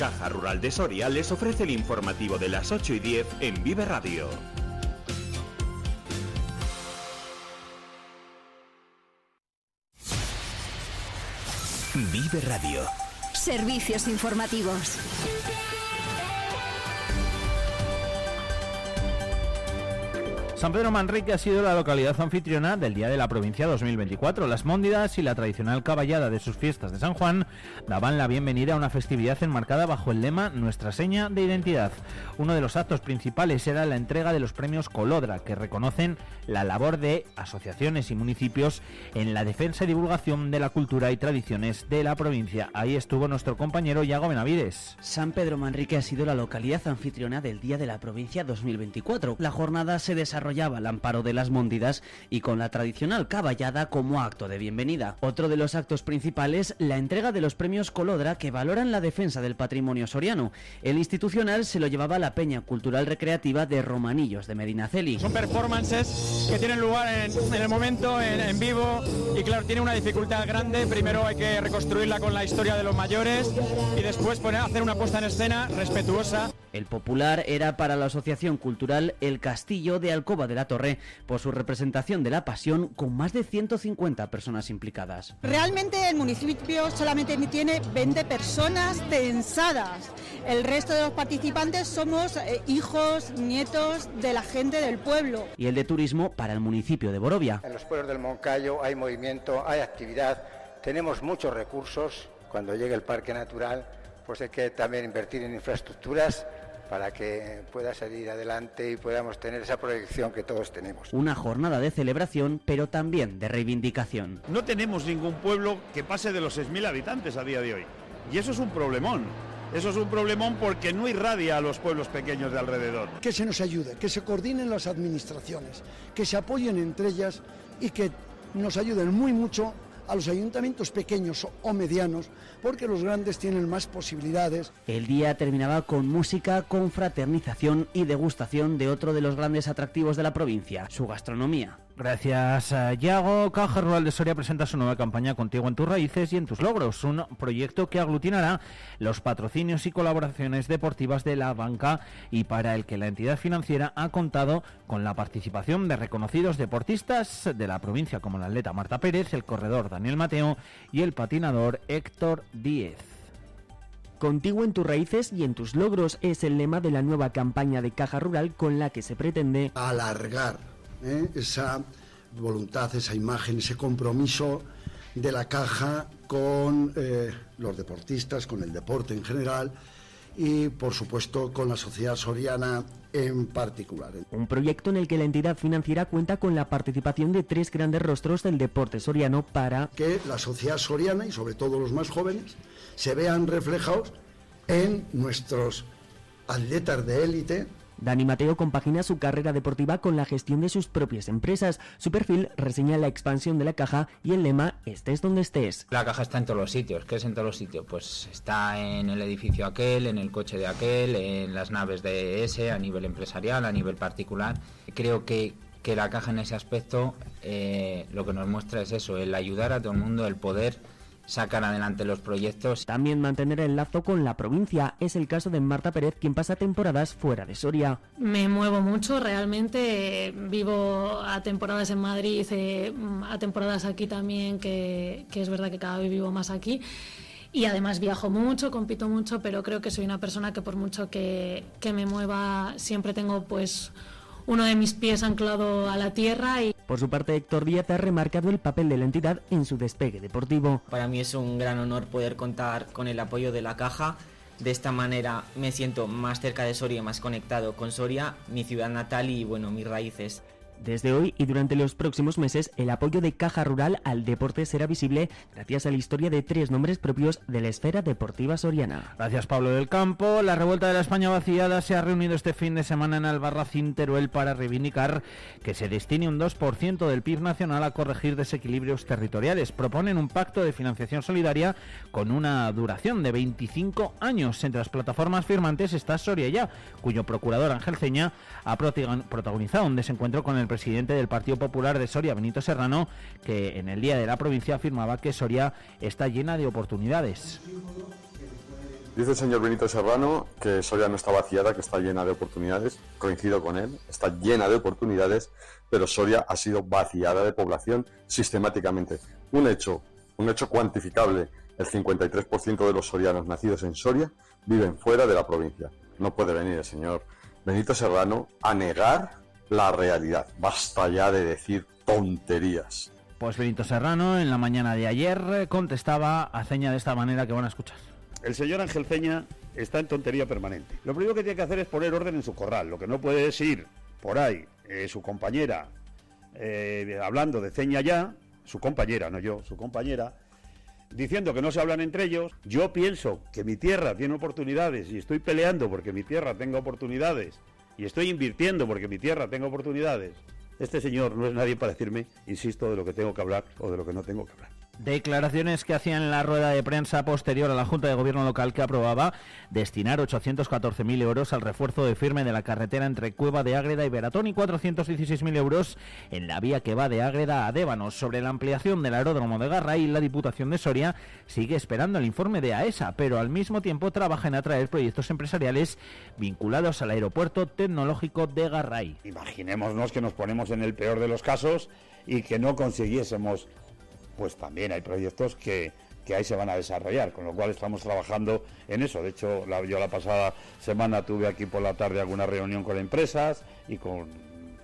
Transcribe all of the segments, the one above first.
Caja Rural de Soria les ofrece el informativo de las 8 y 10 en Vive Radio. Vive Radio. Servicios informativos. San Pedro Manrique ha sido la localidad anfitriona del Día de la Provincia 2024. Las Móndidas y la tradicional caballada de sus fiestas de San Juan daban la bienvenida a una festividad enmarcada bajo el lema Nuestra seña de identidad. Uno de los actos principales era la entrega de los premios Colodra, que reconocen la labor de asociaciones y municipios en la defensa y divulgación de la cultura y tradiciones de la provincia. Ahí estuvo nuestro compañero Iago Benavides. San Pedro Manrique ha sido la localidad anfitriona del Día de la Provincia 2024. La jornada se desarrolló al amparo de las Móndidas y con la tradicional caballada como acto de bienvenida. Otro de los actos principales, la entrega de los premios Colodra que valoran la defensa del patrimonio soriano. El institucional se lo llevaba la Peña Cultural Recreativa de Romanillos de Medinaceli. Son performances que tienen lugar en, el momento, en, vivo, y claro, tiene una dificultad grande. Primero hay que reconstruirla con la historia de los mayores y después poner, hacer una puesta en escena respetuosa. El popular era para la Asociación Cultural El Castillo de Alcoba de la Torre por su representación de la pasión con más de 150 personas implicadas. Realmente el municipio solamente tiene 20 personas pensadas. El resto de los participantes somos eh, hijos, nietos de la gente del pueblo. Y el de turismo para el municipio de Borovia. En los pueblos del Moncayo hay movimiento, hay actividad, tenemos muchos recursos. Cuando llegue el parque natural, pues hay que también invertir en infraestructuras para que pueda salir adelante y podamos tener esa proyección que todos tenemos. Una jornada de celebración, pero también de reivindicación. No tenemos ningún pueblo que pase de los 6.000 habitantes a día de hoy. Y eso es un problemón. Eso es un problemón porque no irradia a los pueblos pequeños de alrededor. Que se nos ayude, que se coordinen las administraciones, que se apoyen entre ellas y que nos ayuden muy mucho a los ayuntamientos pequeños o medianos, porque los grandes tienen más posibilidades. El día terminaba con música, confraternización y degustación de otro de los grandes atractivos de la provincia, su gastronomía. Gracias, Yago. Caja Rural de Soria presenta su nueva campaña Contigo en tus raíces y en tus logros, un proyecto que aglutinará los patrocinios y colaboraciones deportivas de la banca y para el que la entidad financiera ha contado con la participación de reconocidos deportistas de la provincia como la atleta Marta Pérez, el corredor Daniel Mateo y el patinador Héctor Díez. Contigo en tus raíces y en tus logros es el lema de la nueva campaña de Caja Rural con la que se pretende alargar ¿eh? esa voluntad, esa imagen, ese compromiso de la caja con eh, los deportistas, con el deporte en general y, por supuesto, con la sociedad soriana en particular. Un proyecto en el que la entidad financiera cuenta con la participación de tres grandes rostros del deporte soriano para que la sociedad soriana y sobre todo los más jóvenes se vean reflejados en nuestros atletas de élite Dani Mateo compagina su carrera deportiva con la gestión de sus propias empresas. Su perfil reseña la expansión de la caja y el lema estés donde estés. La caja está en todos los sitios. ¿Qué es en todos los sitios? Pues está en el edificio aquel, en el coche de aquel, en las naves de ese, a nivel empresarial, a nivel particular. Creo que que la caja en ese aspecto eh, lo que nos muestra es eso, el ayudar a todo el mundo, el poder sacar adelante los proyectos. También mantener el lazo con la provincia. Es el caso de Marta Pérez, quien pasa temporadas fuera de Soria. Me muevo mucho, realmente vivo a temporadas en Madrid, eh, a temporadas aquí también, que, es verdad que cada vez vivo más aquí. Y además viajo mucho, compito mucho, pero creo que soy una persona que por mucho que, que me mueva, siempre tengo pues uno de mis pies anclado a la tierra. Y... Por su parte, Héctor Díaz ha remarcado el papel de la entidad en su despegue deportivo. Para mí es un gran honor poder contar con el apoyo de la caja. De esta manera me siento más cerca de Soria, más conectado con Soria, mi ciudad natal y bueno, mis raíces. Desde hoy y durante los próximos meses, el apoyo de Caja Rural al deporte será visible gracias a la historia de tres nombres propios de la esfera deportiva soriana. Gracias Pablo del Campo. La revuelta de la España vaciada se ha reunido este fin de semana en Albarracín Teruel para reivindicar que se destine un 2% del PIB nacional a corregir desequilibrios territoriales. Proponen un pacto de financiación solidaria con una duración de 25 años. Entre las plataformas firmantes está Soria Ya, cuyo procurador Ángel Ceña ha protagonizado un desencuentro con el presidente del Partido Popular de Soria, Benito Serrano, que en el Día de la Provincia afirmaba que Soria está llena de oportunidades. Dice el señor Benito Serrano que Soria no está vaciada, que está llena de oportunidades. Coincido con él, está llena de oportunidades, pero Soria ha sido vaciada de población sistemáticamente. Un hecho, un hecho cuantificable. El 53% de los sorianos nacidos en Soria viven fuera de la provincia. No puede venir el señor Benito Serrano a negar la realidad. Basta ya de decir tonterías. Pues Benito Serrano en la mañana de ayer contestaba a Ceña de esta manera que van a escuchar. El señor Ángel Ceña está en tontería permanente. Lo primero que tiene que hacer es poner orden en su corral. Lo que no puede es ir por ahí eh, su compañera eh, hablando de Ceña ya, su compañera, no yo, su compañera, diciendo que no se hablan entre ellos. Yo pienso que mi tierra tiene oportunidades y estoy peleando porque mi tierra tenga oportunidades y estoy invirtiendo porque mi tierra tenga oportunidades. Este señor no es nadie para decirme, insisto, de lo que tengo que hablar o de lo que no tengo que hablar. Declaraciones que hacían en la rueda de prensa posterior a la Junta de Gobierno local que aprobaba destinar 814.000 euros al refuerzo de firme de la carretera entre Cueva de Ágreda y Veratón y 416.000 euros en la vía que va de Ágreda a Débanos. Sobre la ampliación del aeródromo de Garray, la Diputación de Soria sigue esperando el informe de AESA, pero al mismo tiempo trabaja en atraer proyectos empresariales vinculados al aeropuerto tecnológico de Garray. Imaginémonos que nos ponemos en el peor de los casos y que no consiguiésemos pues también hay proyectos que, ahí se van a desarrollar, con lo cual estamos trabajando en eso. De hecho, yo la pasada semana tuve aquí por la tarde alguna reunión con empresas y con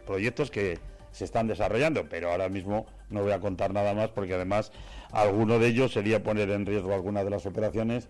proyectos que se están desarrollando, pero ahora mismo no voy a contar nada más porque además alguno de ellos sería poner en riesgo alguna de las operaciones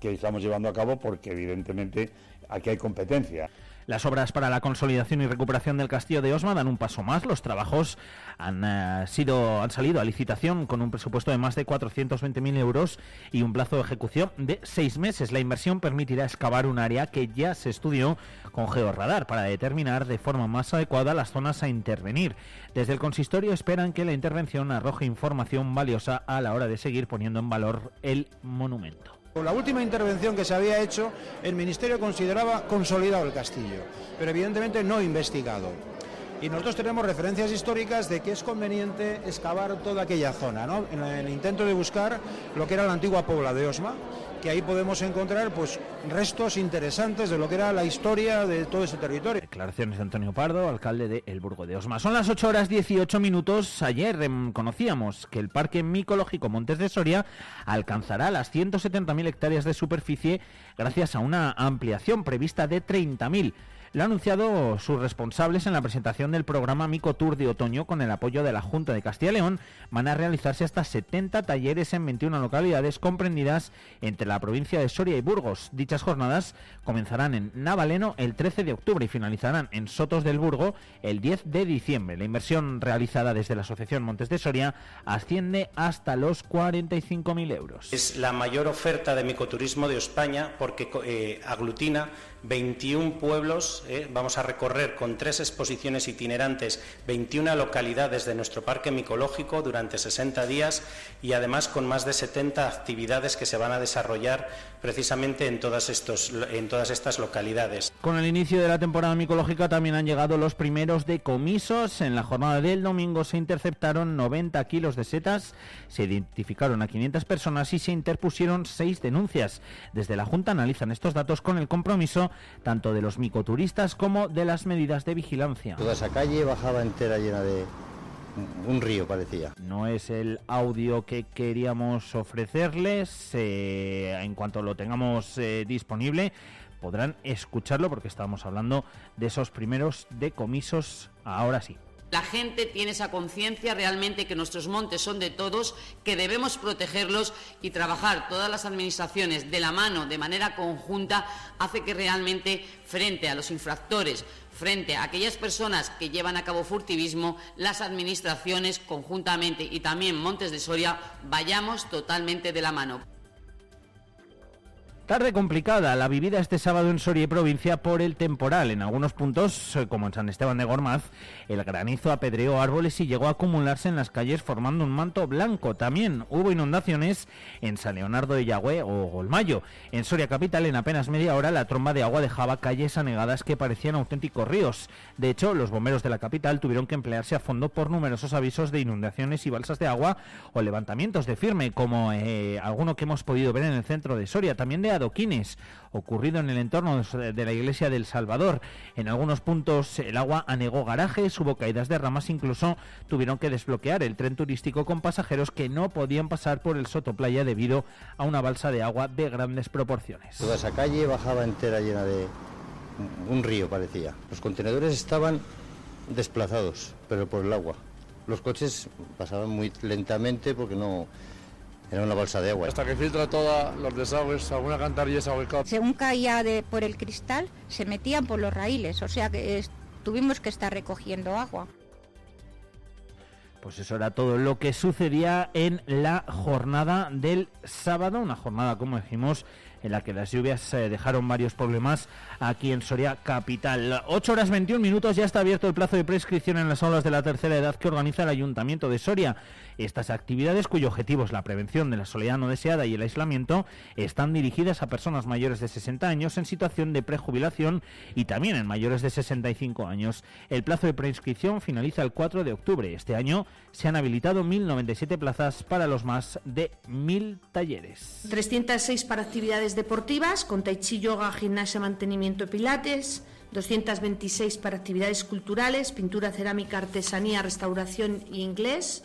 que estamos llevando a cabo porque evidentemente aquí hay competencia. Las obras para la consolidación y recuperación del castillo de Osma dan un paso más. Los trabajos han, eh, sido, han salido a licitación con un presupuesto de más de 420.000 euros y un plazo de ejecución de seis meses. La inversión permitirá excavar un área que ya se estudió con georradar para determinar de forma más adecuada las zonas a intervenir. Desde el consistorio esperan que la intervención arroje información valiosa a la hora de seguir poniendo en valor el monumento. Con la última intervención que se había hecho, el Ministerio consideraba consolidado el castillo, pero evidentemente no investigado. Y nosotros tenemos referencias históricas de que es conveniente excavar toda aquella zona, ¿no? en el intento de buscar lo que era la antigua Pobla de Osma, que ahí podemos encontrar pues restos interesantes de lo que era la historia de todo ese territorio. Declaraciones de Antonio Pardo, alcalde de El Burgo de Osma. Son las 8 horas 18 minutos. Ayer em, conocíamos que el Parque Micológico Montes de Soria alcanzará las 170.000 hectáreas de superficie gracias a una ampliación prevista de 30.000. Lo han anunciado sus responsables en la presentación del programa Mico Tour de otoño con el apoyo de la Junta de Castilla y León. Van a realizarse hasta 70 talleres en 21 localidades comprendidas entre la provincia de Soria y Burgos. Dichas jornadas comenzarán en Navaleno el 13 de octubre y finalizarán en Sotos del Burgo el 10 de diciembre. La inversión realizada desde la Asociación Montes de Soria asciende hasta los 45.000 euros. Es la mayor oferta de micoturismo de España porque eh, aglutina 21 pueblos, eh, vamos a recorrer con tres exposiciones itinerantes 21 localidades de nuestro parque micológico durante 60 días y además con más de 70 actividades que se van a desarrollar precisamente en todas, estos, en todas estas localidades. Con el inicio de la temporada micológica también han llegado los primeros decomisos. En la jornada del domingo se interceptaron 90 kilos de setas, se identificaron a 500 personas y se interpusieron seis denuncias. Desde la Junta analizan estos datos con el compromiso tanto de los micoturistas como de las medidas de vigilancia. Toda esa calle bajaba entera llena de un río parecía. No es el audio que queríamos ofrecerles. Eh, en cuanto lo tengamos eh, disponible, podrán escucharlo porque estábamos hablando de esos primeros decomisos. Ahora sí. La gente tiene esa conciencia realmente que nuestros montes son de todos, que debemos protegerlos y trabajar todas las administraciones de la mano, de manera conjunta, hace que realmente frente a los infractores, frente a aquellas personas que llevan a cabo furtivismo, las administraciones conjuntamente y también Montes de Soria vayamos totalmente de la mano. Tarde complicada la vivida este sábado en Soria y provincia por el temporal. En algunos puntos, eh, como en San Esteban de Gormaz, el granizo apedreó árboles y llegó a acumularse en las calles formando un manto blanco. También hubo inundaciones en San Leonardo de Yagüe o Golmayo. En Soria capital, en apenas media hora, la tromba de agua dejaba calles anegadas que parecían auténticos ríos. De hecho, los bomberos de la capital tuvieron que emplearse a fondo por numerosos avisos de inundaciones y balsas de agua o levantamientos de firme, como eh, alguno que hemos podido ver en el centro de Soria. También de adoquines ocurrido en el entorno de la iglesia del Salvador. En algunos puntos el agua anegó garajes, hubo caídas de ramas, incluso tuvieron que desbloquear el tren turístico con pasajeros que no podían pasar por el Soto Playa debido a una balsa de agua de grandes proporciones. Toda esa calle bajaba entera llena de un río parecía. Los contenedores estaban desplazados, pero por el agua. Los coches pasaban muy lentamente porque no era una balsa de agua. Hasta que filtra todos los desagües, alguna cantarilla se Según caía de, por el cristal, se metían por los raíles, o sea que tuvimos que estar recogiendo agua. Pues eso era todo lo que sucedía en la jornada del sábado, una jornada, como dijimos, en la que las lluvias eh, dejaron varios problemas aquí en Soria Capital. 8 horas 21 minutos, ya está abierto el plazo de prescripción en las aulas de la tercera edad que organiza el Ayuntamiento de Soria. Estas actividades, cuyo objetivo es la prevención de la soledad no deseada y el aislamiento, están dirigidas a personas mayores de 60 años en situación de prejubilación y también en mayores de 65 años. El plazo de prescripción finaliza el 4 de octubre. Este año se han habilitado 1.097 plazas para los más de 1.000 talleres. 306 para actividades deportivas, con tai chi, yoga, gimnasia, mantenimiento pilates. 226 para actividades culturales, pintura, cerámica, artesanía, restauración y inglés.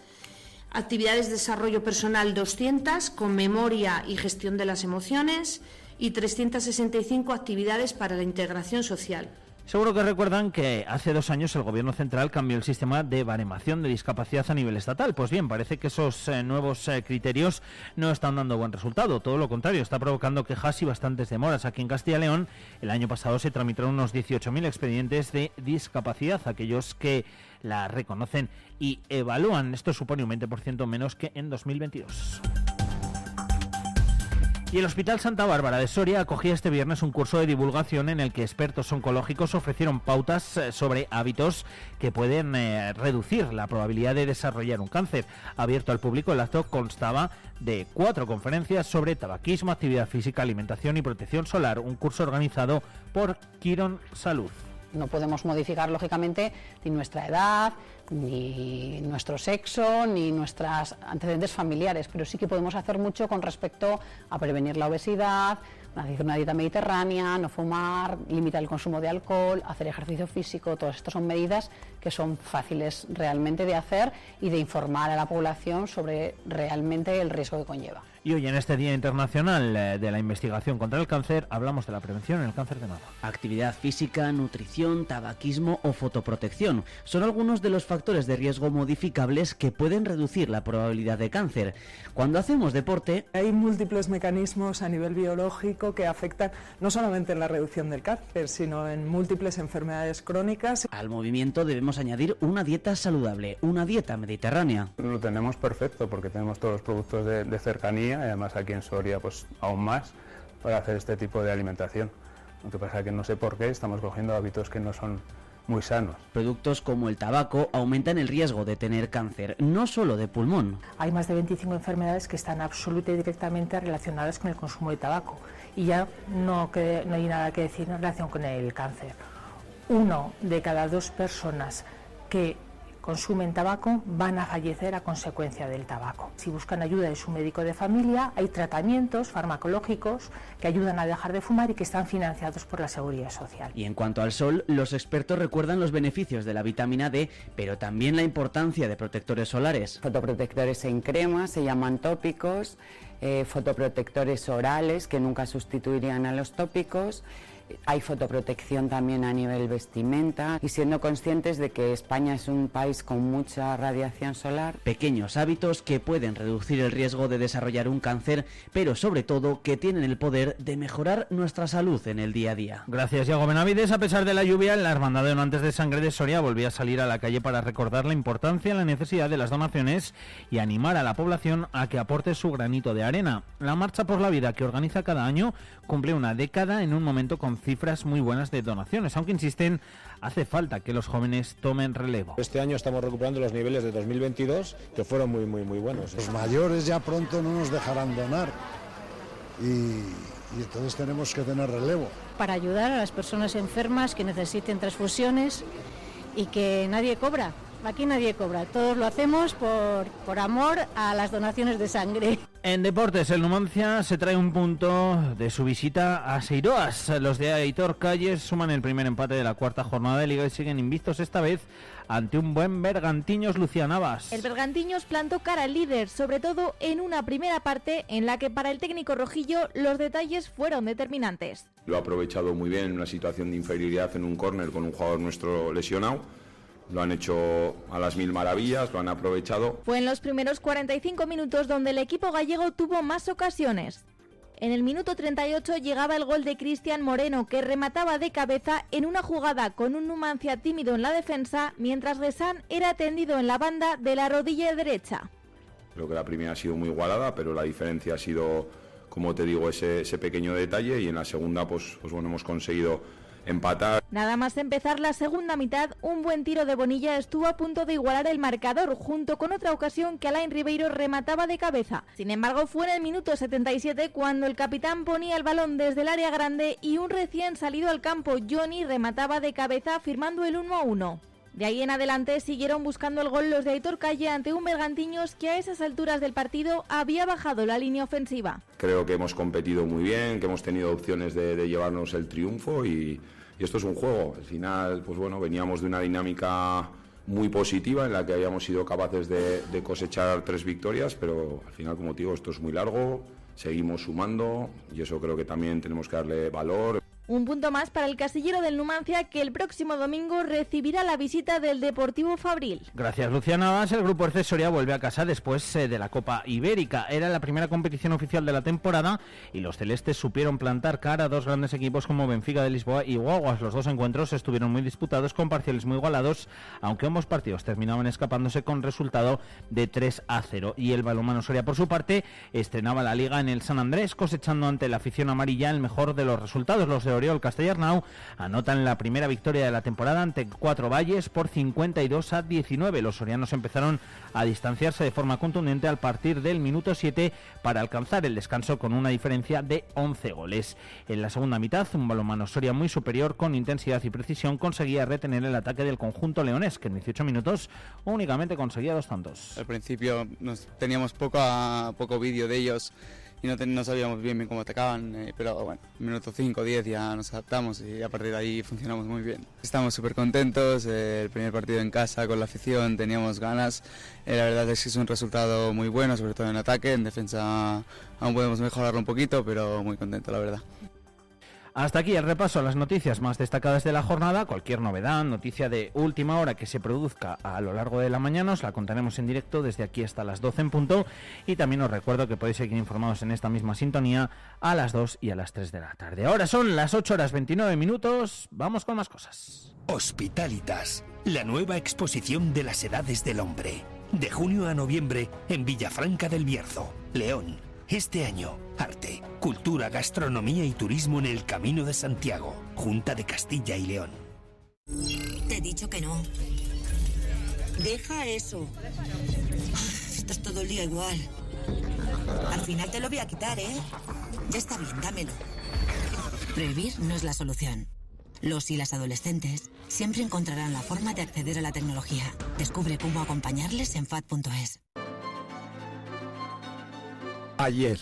Actividades de desarrollo personal 200, con memoria y gestión de las emociones. Y 365 actividades para la integración social. Seguro que recuerdan que hace dos años el Gobierno Central cambió el sistema de baremación de discapacidad a nivel estatal. Pues bien, parece que esos eh, nuevos eh, criterios no están dando buen resultado. Todo lo contrario, está provocando quejas y bastantes demoras. Aquí en Castilla y León, el año pasado se tramitaron unos 18.000 expedientes de discapacidad. Aquellos que la reconocen y evalúan. Esto supone un 20% menos que en 2022. Y el Hospital Santa Bárbara de Soria acogía este viernes un curso de divulgación en el que expertos oncológicos ofrecieron pautas eh, sobre hábitos que pueden eh, reducir la probabilidad de desarrollar un cáncer. Abierto al público, el acto constaba de cuatro conferencias sobre tabaquismo, actividad física, alimentación y protección solar, un curso organizado por Kiron Salud. No podemos modificar, lógicamente, ni nuestra edad, ni nuestro sexo, ni nuestros antecedentes familiares, pero sí que podemos hacer mucho con respecto a prevenir la obesidad, una dieta mediterránea, no fumar, limitar el consumo de alcohol, hacer ejercicio físico, todas estas son medidas que son fáciles realmente de hacer y de informar a la población sobre realmente el riesgo que conlleva. Y hoy en este Día Internacional eh, de la Investigación contra el Cáncer hablamos de la prevención en el cáncer de mama. Actividad física, nutrición, tabaquismo o fotoprotección son algunos de los factores de riesgo modificables que pueden reducir la probabilidad de cáncer. Cuando hacemos deporte... Hay múltiples mecanismos a nivel biológico que afectan no solamente en la reducción del cáncer, sino en múltiples enfermedades crónicas. Al movimiento debemos añadir una dieta saludable, una dieta mediterránea. Lo tenemos perfecto porque tenemos todos los productos de cercanía y además aquí en Soria pues aún más para hacer este tipo de alimentación. Lo que pasa es que no sé por qué estamos cogiendo hábitos que no son muy sanos. Productos como el tabaco aumentan el riesgo de tener cáncer, no solo de pulmón. Hay más de 25 enfermedades que están absolutamente y directamente relacionadas con el consumo de tabaco y ya no, no hay nada que decir en relación con el cáncer. Uno de cada dos personas que consumen tabaco van a fallecer a consecuencia del tabaco. Si buscan ayuda de su médico de familia, hay tratamientos farmacológicos que ayudan a dejar de fumar y que están financiados por la Seguridad Social. Y en cuanto al sol, los expertos recuerdan los beneficios de la vitamina D, pero también la importancia de protectores solares. Fotoprotectores en crema, se llaman tópicos, eh, fotoprotectores orales que nunca sustituirían a los tópicos hay fotoprotección también a nivel vestimenta y siendo conscientes de que España es un país con mucha radiación solar. Pequeños hábitos que pueden reducir el riesgo de desarrollar un cáncer, pero sobre todo que tienen el poder de mejorar nuestra salud en el día a día. Gracias, Diego Benavides. A pesar de la lluvia, la Hermandad de Donantes de Sangre de Soria volvió a salir a la calle para recordar la importancia y la necesidad de las donaciones y animar a la población a que aporte su granito de arena. La Marcha por la Vida que organiza cada año cumple una década en un momento con cifras muy buenas de donaciones, aunque insisten, hace falta que los jóvenes tomen relevo. Este año estamos recuperando los niveles de 2022 que fueron muy, muy, muy buenos. Los mayores ya pronto no nos dejarán donar y, y entonces tenemos que tener relevo. Para ayudar a las personas enfermas que necesiten transfusiones y que nadie cobra Aquí nadie cobra, todos lo hacemos por, por amor a las donaciones de sangre. En deportes, el Numancia se trae un punto de su visita a Seiroas. Los de Aitor Calles suman el primer empate de la cuarta jornada de liga y siguen invictos esta vez ante un buen Bergantiños Lucianavas. El Bergantiños plantó cara al líder, sobre todo en una primera parte en la que para el técnico rojillo los detalles fueron determinantes. Lo ha aprovechado muy bien en una situación de inferioridad en un córner con un jugador nuestro lesionado lo han hecho a las mil maravillas, lo han aprovechado. Fue en los primeros 45 minutos donde el equipo gallego tuvo más ocasiones. En el minuto 38 llegaba el gol de Cristian Moreno, que remataba de cabeza en una jugada con un Numancia tímido en la defensa, mientras Resan era tendido en la banda de la rodilla derecha. Creo que la primera ha sido muy igualada, pero la diferencia ha sido, como te digo, ese, ese pequeño detalle y en la segunda, pues, pues bueno, hemos conseguido empatar. Nada más empezar la segunda mitad, un buen tiro de Bonilla estuvo a punto de igualar el marcador, junto con otra ocasión que Alain Ribeiro remataba de cabeza. Sin embargo, fue en el minuto 77 cuando el capitán ponía el balón desde el área grande y un recién salido al campo, Johnny, remataba de cabeza firmando el 1 a 1. De ahí en adelante siguieron buscando el gol los de Aitor Calle ante un Bergantiños que a esas alturas del partido había bajado la línea ofensiva. Creo que hemos competido muy bien, que hemos tenido opciones de, llevarnos el triunfo y, esto es un juego. Al final, pues bueno, veníamos de una dinámica muy positiva en la que habíamos sido capaces de, cosechar tres victorias, pero al final, como digo, esto es muy largo, seguimos sumando y eso creo que también tenemos que darle valor. Un punto más para el casillero del Numancia que el próximo domingo recibirá la visita del Deportivo Fabril. Gracias Luciana Vaz, el grupo Soria vuelve a casa después eh, de la Copa Ibérica. Era la primera competición oficial de la temporada y los celestes supieron plantar cara a dos grandes equipos como Benfica de Lisboa y Guaguas. Los dos encuentros estuvieron muy disputados con parciales muy igualados, aunque ambos partidos terminaban escapándose con resultado de 3 a 0. Y el balonmano Soria por su parte estrenaba la liga en el San Andrés cosechando ante la afición amarilla el mejor de los resultados. Los de Oriol Castellarnau anotan la primera victoria de la temporada ante Cuatro Valles por 52 a 19. Los sorianos empezaron a distanciarse de forma contundente al partir del minuto 7 para alcanzar el descanso con una diferencia de 11 goles. En la segunda mitad, un balonmano Soria muy superior con intensidad y precisión conseguía retener el ataque del conjunto leones, que en 18 minutos únicamente conseguía dos tantos. Al principio nos, teníamos poco, poco vídeo de ellos y no, sabíamos bien, bien cómo atacaban, eh, pero bueno, minuto 5 10 ya nos adaptamos y a partir de ahí funcionamos muy bien. Estamos súper contentos, eh, el primer partido en casa con la afición, teníamos ganas, eh, la verdad es que es un resultado muy bueno, sobre todo en ataque, en defensa aún podemos mejorarlo un poquito, pero muy contento la verdad. Hasta aquí el repaso a las noticias más destacadas de la jornada. Cualquier novedad, noticia de última hora que se produzca a lo largo de la mañana, os la contaremos en directo desde aquí hasta las 12 en punto. Y también os recuerdo que podéis seguir informados en esta misma sintonía a las 2 y a las 3 de la tarde. Ahora son las 8 horas 29 minutos. Vamos con más cosas. Hospitalitas, la nueva exposición de las edades del hombre. De junio a noviembre en Villafranca del Bierzo, León. Este año, arte, cultura, gastronomía y turismo en el Camino de Santiago, Junta de Castilla y León. Te he dicho que no. Deja eso. Estás todo el día igual. Al final te lo voy a quitar, ¿eh? Ya está bien, dámelo. Previr no es la solución. Los y las adolescentes siempre encontrarán la forma de acceder a la tecnología. Descubre cómo acompañarles en FAD.es ayer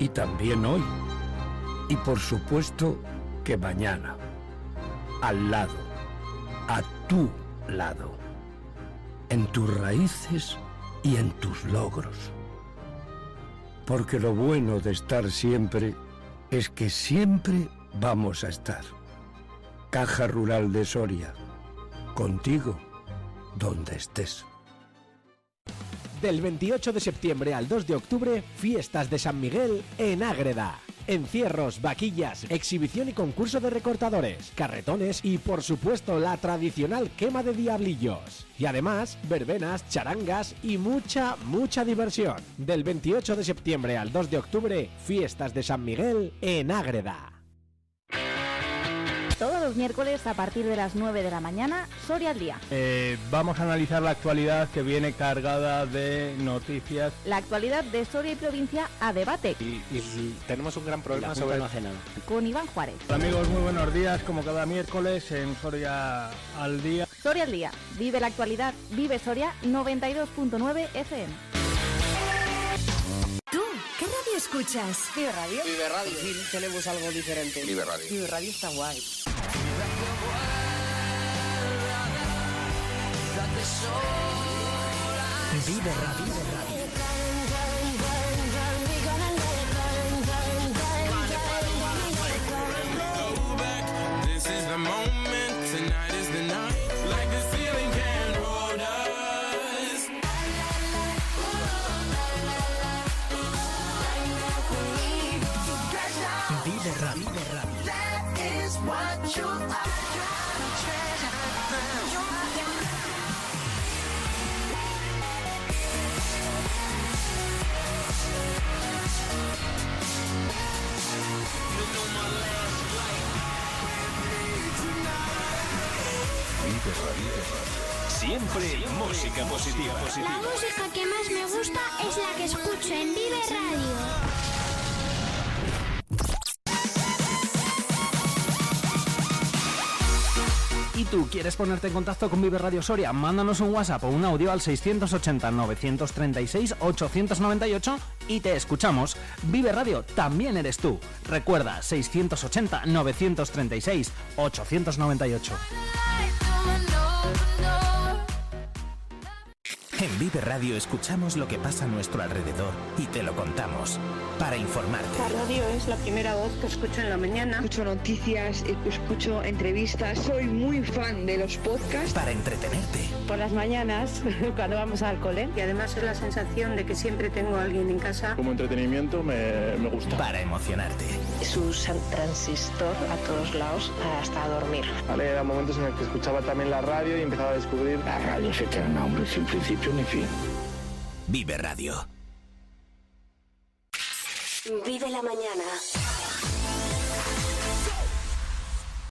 y también hoy y por supuesto que mañana, al lado, a tu lado, en tus raíces y en tus logros. Porque lo bueno de estar siempre es que siempre vamos a estar. Caja Rural de Soria, contigo donde estés. Del 28 de septiembre al 2 de octubre, fiestas de San Miguel en Ágreda. Encierros, vaquillas, exhibición y concurso de recortadores, carretones y por supuesto la tradicional quema de diablillos. Y además, verbenas, charangas y mucha, mucha diversión. Del 28 de septiembre al 2 de octubre, fiestas de San Miguel en Ágreda. Los miércoles a partir de las 9 de la mañana, Soria al día. Eh, vamos a analizar la actualidad que viene cargada de noticias. La actualidad de Soria y provincia a debate. Y, y tenemos un gran problema sobre no Con Iván Juárez. Hola amigos, muy buenos días. Como cada miércoles en Soria al día. Soria al día. Vive la actualidad. Vive Soria 92.9 FM. ¿Tú qué radio escuchas? Vive Radio. Vive Radio. Sí, tenemos algo diferente. Vive Radio. Vive Radio está guay. Vive Radio. Vive Radio. Siempre música positiva. La música que más me gusta es la que escucho en Vive Radio. ¿Y tú quieres ponerte en contacto con Vive Radio Soria? Mándanos un WhatsApp o un audio al 680-936-898 y te escuchamos. Vive Radio también eres tú. Recuerda, 680-936-898. En Vive Radio escuchamos lo que pasa a nuestro alrededor y te lo contamos para informarte. La radio es la primera voz que escucho en la mañana. Escucho noticias, escucho entrevistas. Soy muy fan de los podcasts. Para entretenerte. Por las mañanas, cuando vamos al cole. Y además es la sensación de que siempre tengo a alguien en casa. Como entretenimiento me, me gusta. Para emocionarte. Su transistor a todos lados hasta dormir. Vale, eran momentos en los que escuchaba también la radio y empezaba a descubrir. La radio es eterna, hombre, sin principio ni fin. Vive Radio. Vive la mañana.